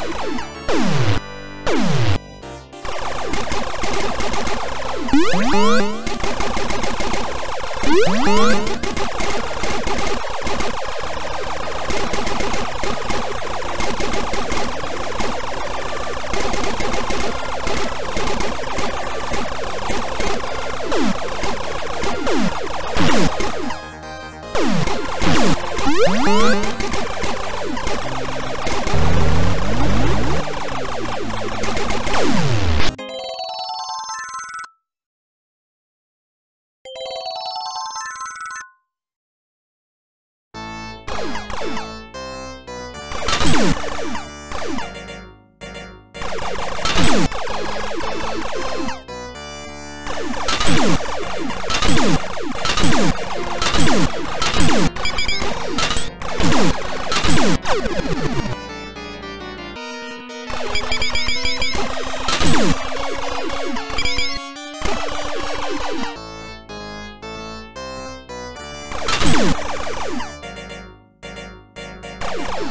you you you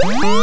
Woo!